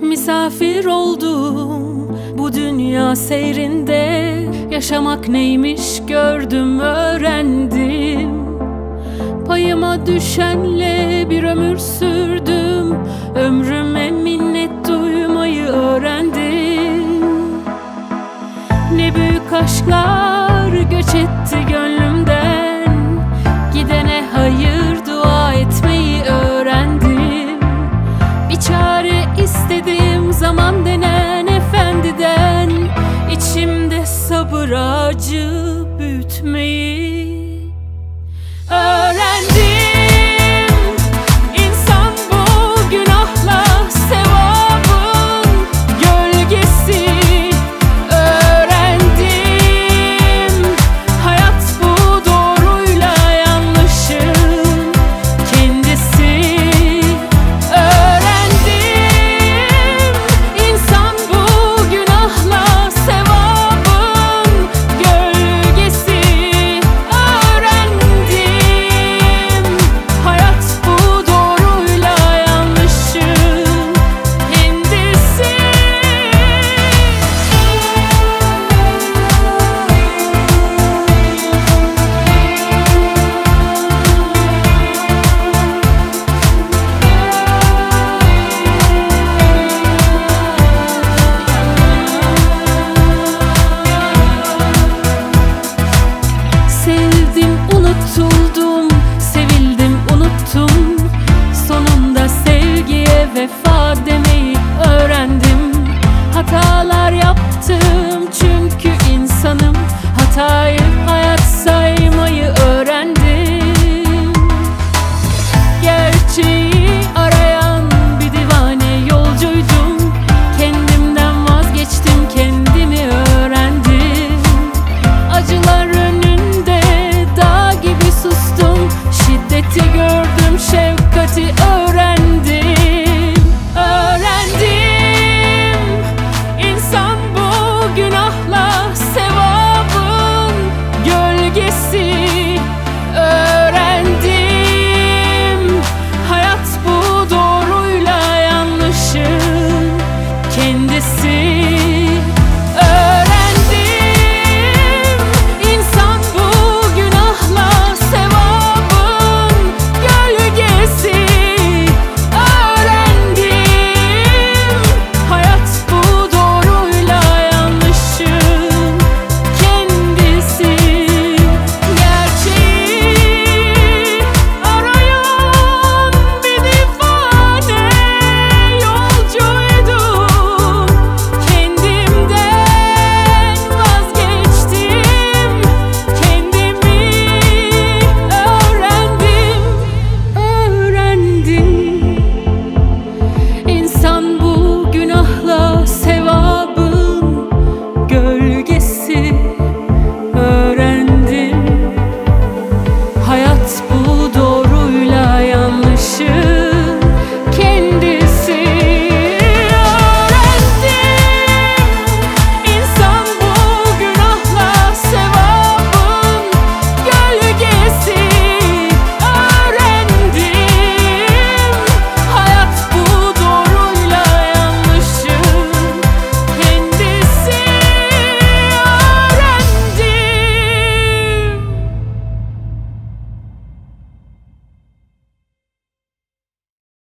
Misafir oldum bu dünya seyrinde. Yaşamak neymiş gördüm öğrendim. Payıma düşenle bir ömür sürdüm acı büyütmeyi öğrendim.